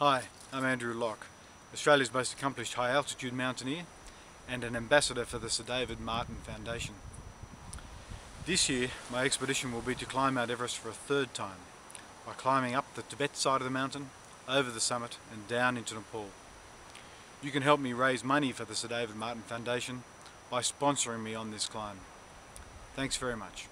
Hi, I'm Andrew Lock, Australia's most accomplished high altitude mountaineer and an ambassador for the Sir David Martin Foundation. This year my expedition will be to climb Mount Everest for a third time by climbing up the Tibet side of the mountain, over the summit and down into Nepal. You can help me raise money for the Sir David Martin Foundation by sponsoring me on this climb. Thanks very much.